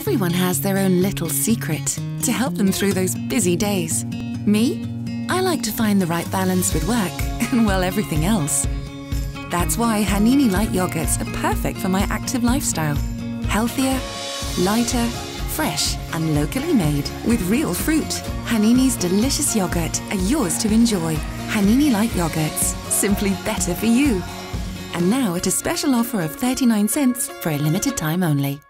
Everyone has their own little secret to help them through those busy days. Me? I like to find the right balance with work and, well, everything else. That's why Hanini Light yogurts are perfect for my active lifestyle. Healthier, lighter, fresh, and locally made with real fruit. Hanini's delicious yogurt are yours to enjoy. Hanini Light yogurts, simply better for you. And now at a special offer of 39 cents for a limited time only.